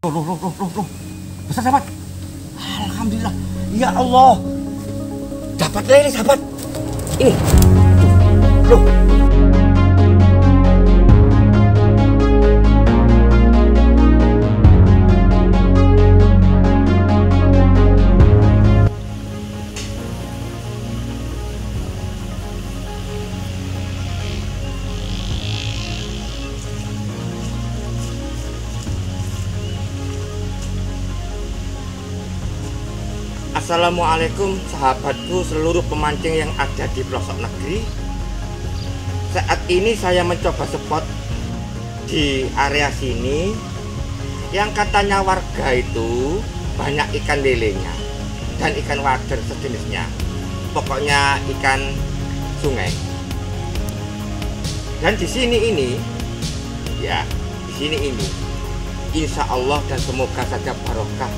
Loh, loh, loh, loh, loh. Besar sahabat. Alhamdulillah. Ya Allah. Dapat lele sahabat. Ini. Loh. Assalamualaikum sahabatku seluruh pemancing yang ada di pelosok negeri. Saat ini saya mencoba spot di area sini. Yang katanya warga itu banyak ikan lelenya Dan ikan wader sejenisnya. Pokoknya ikan sungai. Dan di sini ini Ya, di sini ini Insya Allah dan semoga saja barokah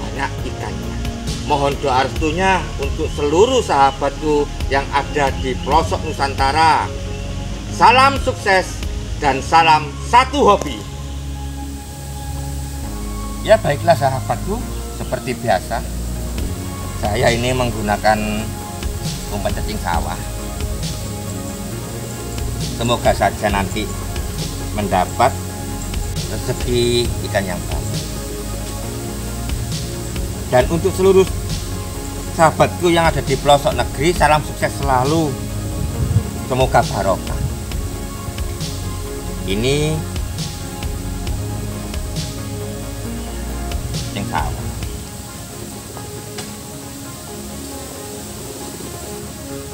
banyak ikannya Mohon doa restunya untuk seluruh sahabatku yang ada di pelosok Nusantara. Salam sukses dan salam satu hobi. Ya baiklah sahabatku, seperti biasa. Saya ini menggunakan umpan cacing sawah. Semoga saja nanti mendapat rezeki ikan yang baik. Dan untuk seluruh sahabatku yang ada di pelosok negeri, salam sukses selalu. Semoga barokah. Ini yang sawah.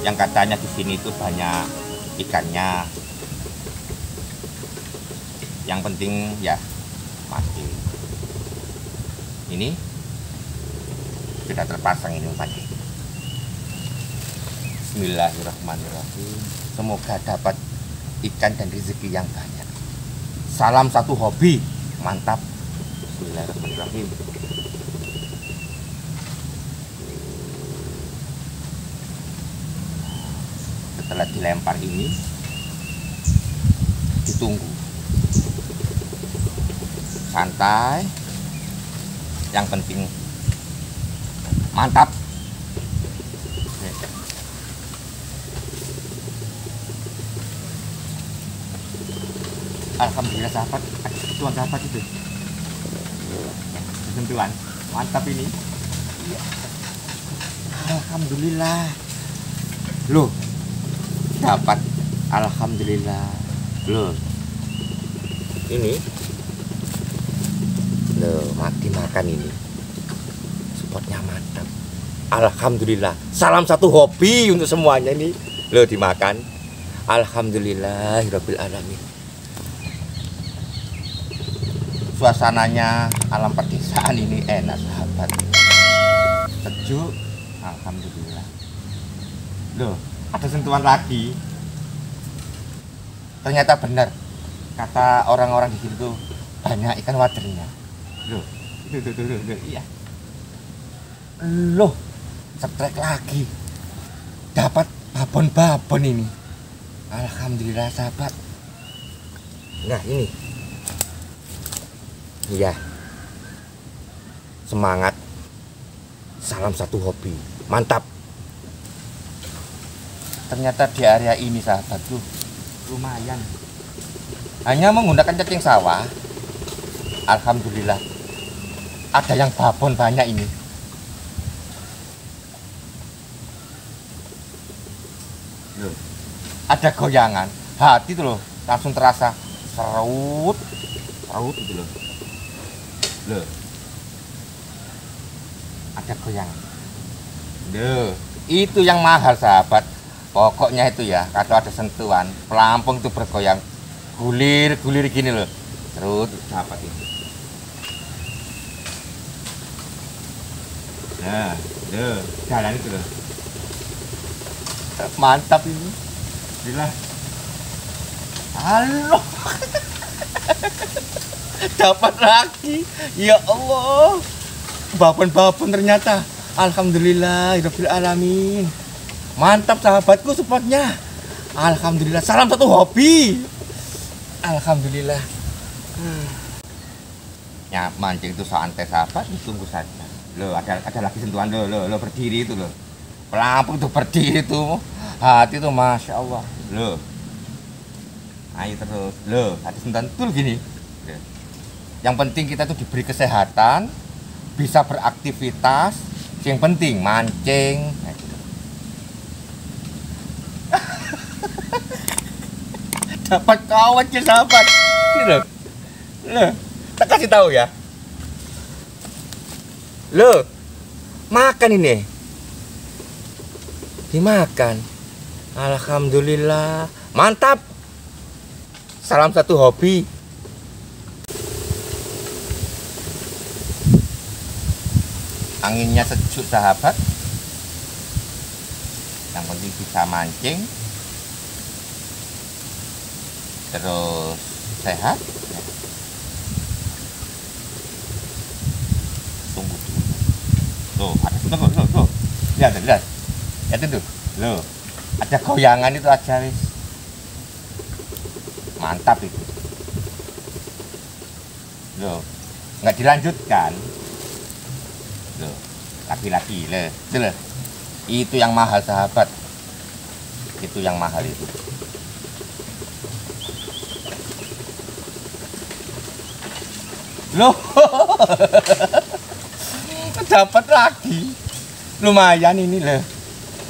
Yang katanya di sini itu banyak ikannya. Yang penting ya mati. Ini sudah terpasang ini umpannya. Bismillahirrahmanirrahim. Semoga dapat ikan dan rezeki yang banyak. Salam satu hobi, mantap. Bismillahirrahmanirrahim. Setelah dilempar ini, ditunggu. Santai. Yang penting mantap. Alhamdulillah sahabat. Tuan sahabat itu. Sentuhan mantap ini. Alhamdulillah. Loh dapat. Alhamdulillah. Loh. Ini. Loh mati makan ini spotnya mantap. Alhamdulillah. Salam satu hobi untuk semuanya ini. Lo dimakan. Alhamdulillah Rabbil Alamin suasananya alam perdesaan ini enak sahabat. Sejuk. Alhamdulillah. Loh ada sentuhan lagi. Ternyata benar. Kata orang-orang di sini tuh banyak ikan wadernya. Loh tuh tuh, tuh, tuh. iya loh setrek lagi. Dapat babon-babon ini. Alhamdulillah sahabat. Nah ini. Iya. Semangat. Salam satu hobi. Mantap. Ternyata di area ini sahabatku lumayan. Hanya menggunakan cacing sawah. Alhamdulillah. Ada yang babon banyak ini Loh, ada goyangan. Hati tuh loh langsung terasa serut. Serut gitu loh. Loh. Ada goyangan. Loh, itu yang mahal sahabat. Pokoknya itu ya kalau ada sentuhan pelampung itu bergoyang gulir gulir gini loh. Serut. Sahabat ini nah loh. Jalan itu loh mantap ini. Gila halo. Dapat lagi. Ya Allah. Babon-babon ternyata. Alhamdulillah Rabbil Alamin. Mantap sahabatku spotnya Alhamdulillah salam satu hobi. Alhamdulillah. Ya mancing itu santai sahabat tunggu saja. Lo ada ada lagi sentuhan lo lo lo berdiri itu lo pelampung itu berdiri tuh hati tuh masya Allah. Lo ayo terus. Lo hati sentuhan tuh gini. Yang penting kita tuh diberi kesehatan bisa beraktivitas. Yang penting mancing. Nah, gitu. dapat kawan ya sahabat. Gitu loh tak kasih tahu ya. Loh makan ini dimakan. Alhamdulillah. Mantap. Salam satu hobi. Anginnya sejuk sahabat. Yang penting bisa mancing. Terus sehat. Tunggu dulu tuh ada tuh tuh. Lihat lihat lihat itu. Loh ada goyangan itu aja wis. Mantap itu. Loh nggak dilanjutkan. Loh laki-laki le itu yang mahal sahabat. Itu yang mahal itu. Loh. Dapat lagi? Lumayan ini loh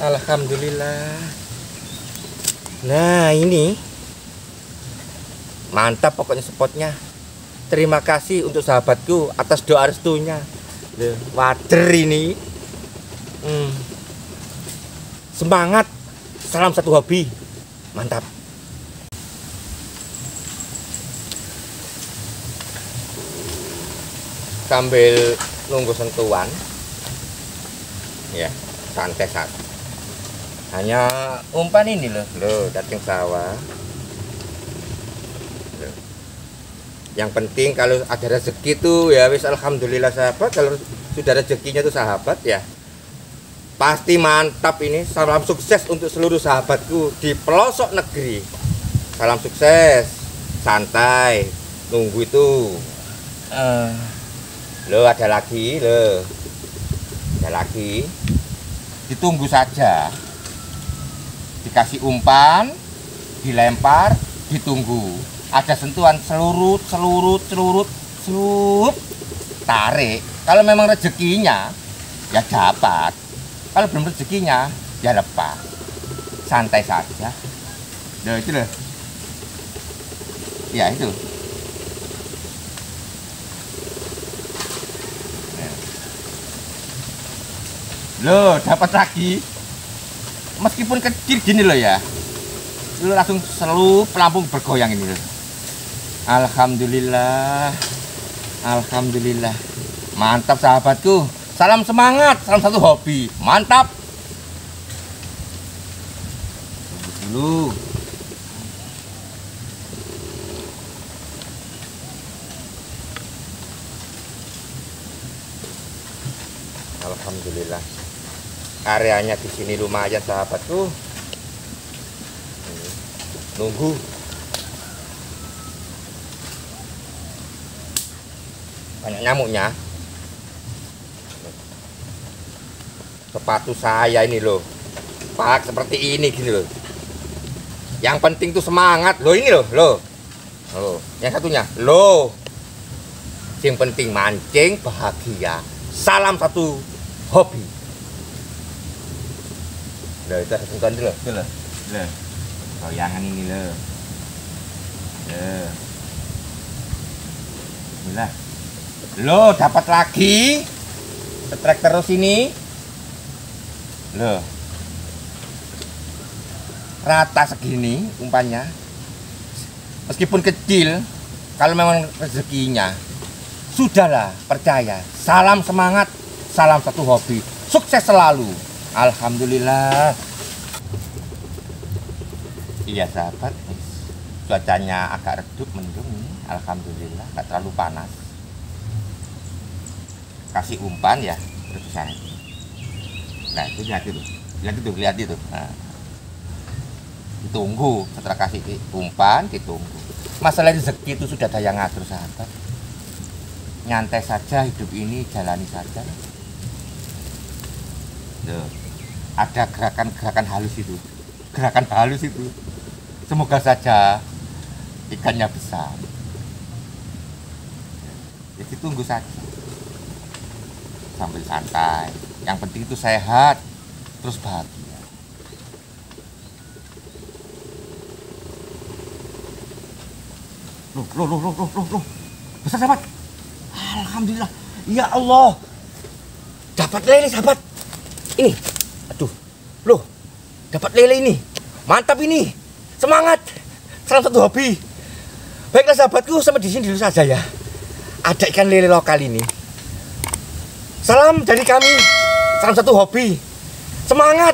Alhamdulillah. Nah ini mantap pokoknya spotnya. Terima kasih untuk sahabatku atas doa restunya. Wader ini. Hmm. semangat salam satu hobi. Mantap. Sambil nunggu sentuhan. Ya santai saat hanya umpan ini loh. Loh cacing sawah. Loh. yang penting kalau ada rezeki tuh ya wis alhamdulillah sahabat. Kalau sudah rezekinya tuh sahabat ya. Pasti mantap ini. Salam sukses untuk seluruh sahabatku di pelosok negeri. Salam sukses. Santai. Nunggu itu. Uh lo ada lagi lo ada lagi. Ditunggu saja dikasih umpan dilempar ditunggu. Ada sentuhan seluruh seluruh seluruh seluruh tarik. Kalau memang rezekinya ya dapat. Kalau belum rezekinya ya lepas. Santai saja. Loh itu loh. Ya itu. Loh, dapat lagi. Meskipun kecil gini loh ya. Lu langsung selalu pelampung bergoyang ini loh. Alhamdulillah. Alhamdulillah. Mantap sahabatku. Salam semangat, salam satu hobi. Mantap. Dulu. Alhamdulillah areanya di sini lumayan sahabatku nunggu. Banyak nyamuknya. Sepatu saya ini loh. Pak seperti ini gini loh. Yang penting tuh semangat. Loh ini loh loh. Loh yang satunya. Loh. Yang penting mancing bahagia. Salam satu hobi Loh, itu sentuhan dulu. Itu loh. Loh. Goyangan ini loh. Loh. Bismillah. Loh, dapat lagi. Setrek terus ini. Loh. Rata segini umpannya. Meskipun kecil, kalau memang rezekinya, sudahlah percaya. Salam semangat, salam satu hobi. Sukses selalu. Alhamdulillah. Iya sahabat, cuacanya agak redup mendung ini. Alhamdulillah, nggak terlalu panas. Kasih umpan ya, terus sana. Nah itu lihat itu, lihat itu, lihat itu. Nah. Ditunggu setelah kasih umpan, ditunggu. Masalah rezeki itu sudah ada yang ngatur sahabat. nyantai saja hidup ini jalani saja Loh, ada gerakan-gerakan halus itu. Gerakan halus itu semoga saja ikannya besar. Jadi tunggu saja. Sambil santai. Yang penting itu sehat terus bahagia. Loh loh loh loh loh loh, besar dapat alhamdulillah. Ya Allah. Dapat lele sahabat. Ini loh dapat lele ini. Mantap ini. Semangat. Salah satu hobi. Baiklah sahabatku sampai di sini dulu saja ya. Ada ikan lele lokal ini. Salam dari kami. Salah satu hobi. Semangat